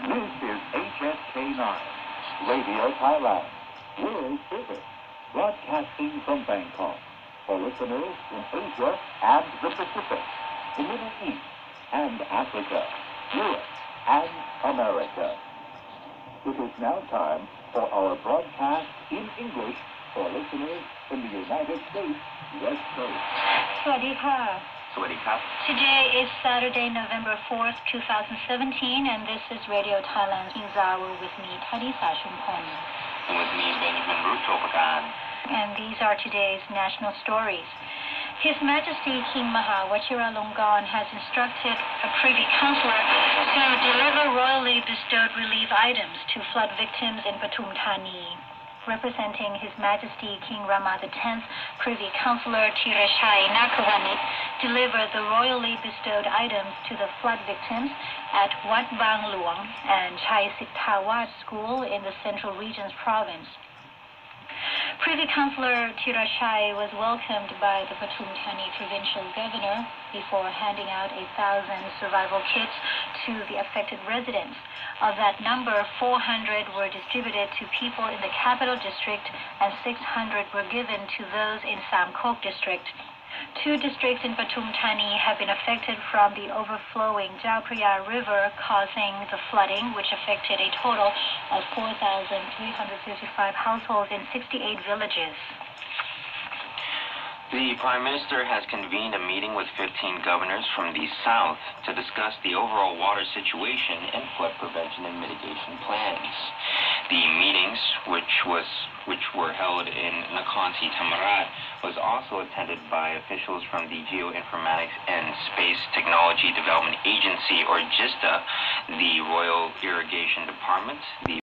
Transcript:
This is HSK9, Radio Thailand. We're broadcasting from Bangkok. For listeners in Asia and the Pacific, the Middle East and Africa, Europe and America. It is now time for our broadcast in English for listeners in the United States West Coast. Today is Saturday, November 4th, 2017, and this is Radio Thailand in Zaru with me, Tadisa Shumpon. and with me, Benjamin Ruchopagan. And these are today's national stories. His Majesty King Maha Vajiralongkorn has instructed a Privy Councillor to deliver royally bestowed relief items to flood victims in Pathum Thani. Representing His Majesty King Rama X, Privy Councillor Teerachai Nakwanich delivered the royally bestowed items to the flood victims at Wat Bang Luang and Chai Siktawat School in the Central Regions Province. Privy Councillor Teerachai was welcomed by the Pathum Thani provincial governor before handing out a thousand survival kits to the affected residents. Of that number, 400 were distributed to people in the capital district and 600 were given to those in Sam Khok district. Two districts in Pathum Thani have been affected from the overflowing Phraya River, causing the flooding, which affected a total of 4,355 households in 68 villages. The Prime Minister has convened a meeting with 15 governors from the South to discuss the overall water situation and flood prevention and mitigation plans. The meetings, which was which were held in Nakhon Si was also attended by officials from the Geoinformatics and Space Technology Development Agency, or GISTDA, the Royal Irrigation Department, the